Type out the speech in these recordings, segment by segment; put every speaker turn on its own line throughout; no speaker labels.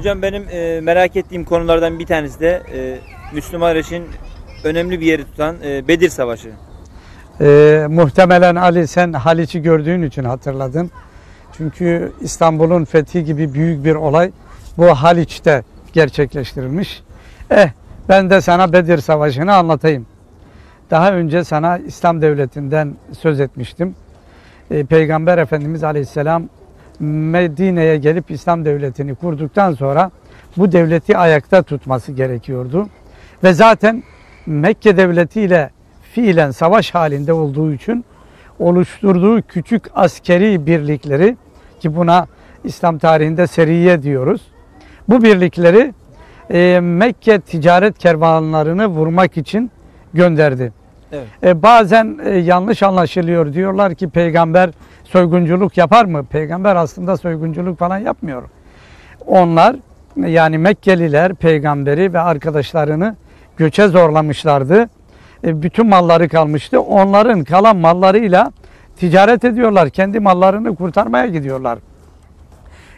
Hocam benim e, merak ettiğim konulardan bir tanesi de e, Müslüman için önemli bir yeri tutan e, Bedir Savaşı.
Ee, muhtemelen Ali sen Haliç'i gördüğün için hatırladın. Çünkü İstanbul'un fethi gibi büyük bir olay bu Haliç'te gerçekleştirilmiş. Eh ben de sana Bedir Savaşı'nı anlatayım. Daha önce sana İslam Devleti'nden söz etmiştim. Ee, Peygamber Efendimiz Aleyhisselam Medine'ye gelip İslam Devleti'ni kurduktan sonra bu devleti ayakta tutması gerekiyordu. Ve zaten Mekke Devleti ile fiilen savaş halinde olduğu için oluşturduğu küçük askeri birlikleri ki buna İslam tarihinde seriye diyoruz. Bu birlikleri e, Mekke ticaret kervanlarını vurmak için gönderdi.
Evet.
E, bazen e, yanlış anlaşılıyor. Diyorlar ki peygamber soygunculuk yapar mı? Peygamber aslında soygunculuk falan yapmıyor. Onlar yani Mekkeliler peygamberi ve arkadaşlarını göçe zorlamışlardı. E, bütün malları kalmıştı. Onların kalan mallarıyla ticaret ediyorlar. Kendi mallarını kurtarmaya gidiyorlar.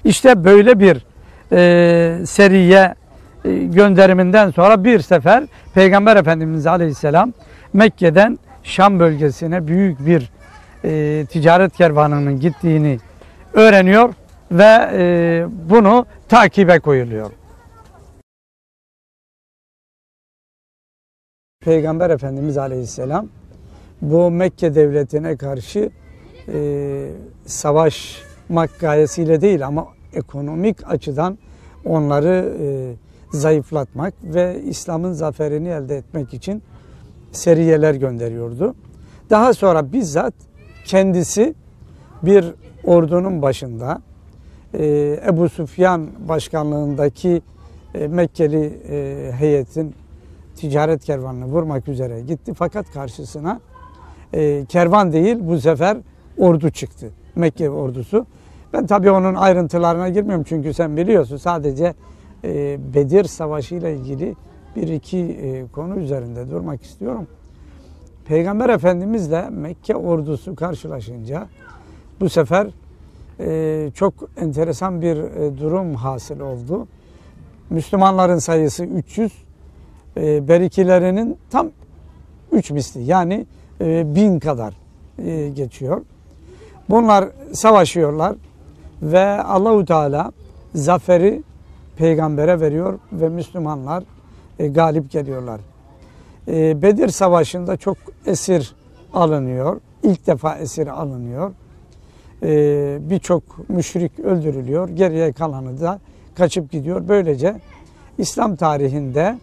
İşte böyle bir e, seriye e, gönderiminden sonra bir sefer Peygamber Efendimiz Aleyhisselam Mekke'den Şam bölgesine büyük bir e, ticaret kervanının gittiğini öğreniyor ve e, bunu takibe koyuluyor. Peygamber Efendimiz Aleyhisselam bu Mekke devletine karşı e, savaşmak gayesiyle değil ama ekonomik açıdan onları e, zayıflatmak ve İslam'ın zaferini elde etmek için seriyeler gönderiyordu. Daha sonra bizzat kendisi bir ordunun başında e, Ebu Süfyan başkanlığındaki e, Mekkeli e, heyetin ticaret kervanını vurmak üzere gitti. Fakat karşısına kervan değil bu sefer ordu çıktı. Mekke ordusu. Ben tabii onun ayrıntılarına girmiyorum çünkü sen biliyorsun sadece Bedir Savaşı ile ilgili bir iki e, konu üzerinde durmak istiyorum. Peygamber Efendimizle Mekke ordusu karşılaşınca bu sefer e, çok enteresan bir e, durum hasıl oldu. Müslümanların sayısı 300, e, berikilerinin tam 3 misli yani e, bin kadar geçiyor. Bunlar savaşıyorlar ve Allahu Teala zaferi peygambere veriyor ve Müslümanlar e, galip geliyorlar. E, Bedir Savaşı'nda çok esir alınıyor. İlk defa esir alınıyor. E, Birçok müşrik öldürülüyor. Geriye kalanı da kaçıp gidiyor. Böylece İslam tarihinde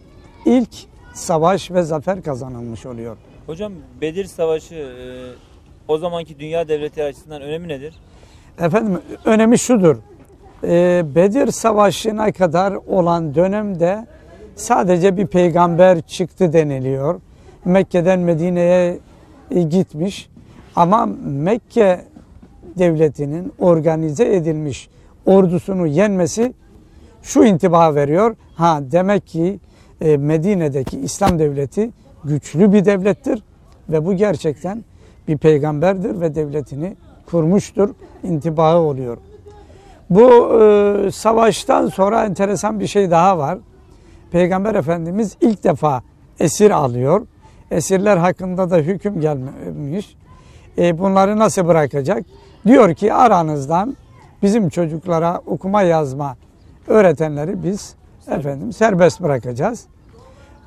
ilk savaş ve zafer kazanılmış oluyor.
Hocam Bedir Savaşı e, o zamanki dünya devletleri açısından önemi nedir?
Efendim önemi şudur. E, Bedir Savaşı'na kadar olan dönemde sadece bir peygamber çıktı deniliyor. Mekke'den Medine'ye e, gitmiş. Ama Mekke devletinin organize edilmiş ordusunu yenmesi şu intiba veriyor. Ha demek ki e, Medine'deki İslam devleti güçlü bir devlettir ve bu gerçekten bir peygamberdir ve devletini kurmuştur intibağı oluyor. Bu e, savaştan sonra enteresan bir şey daha var. Peygamber Efendimiz ilk defa esir alıyor. Esirler hakkında da hüküm gelmiş. E, bunları nasıl bırakacak? Diyor ki aranızdan bizim çocuklara okuma yazma öğretenleri biz efendim serbest bırakacağız.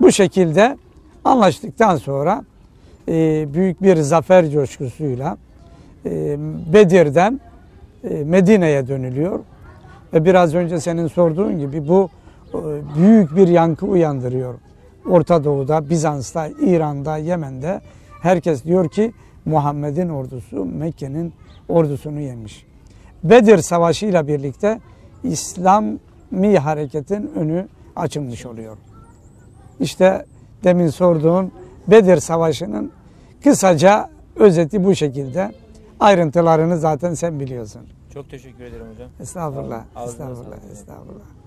Bu şekilde anlaştıktan sonra e, büyük bir zafer coşkusuyla e, Bedir'den e, Medine'ye dönülüyor. Ve biraz önce senin sorduğun gibi bu büyük bir yankı uyandırıyor. Orta Doğu'da, Bizans'ta, İran'da, Yemen'de herkes diyor ki Muhammed'in ordusu Mekke'nin ordusunu yenmiş. Bedir Savaşı ile birlikte İslami hareketin önü açılmış oluyor. İşte demin sorduğun Bedir Savaşı'nın kısaca özeti bu şekilde. Ayrıntılarını zaten sen biliyorsun.
Çok teşekkür ederim hocam.
Estağfurullah,
Ağzına
estağfurullah, estağfurullah.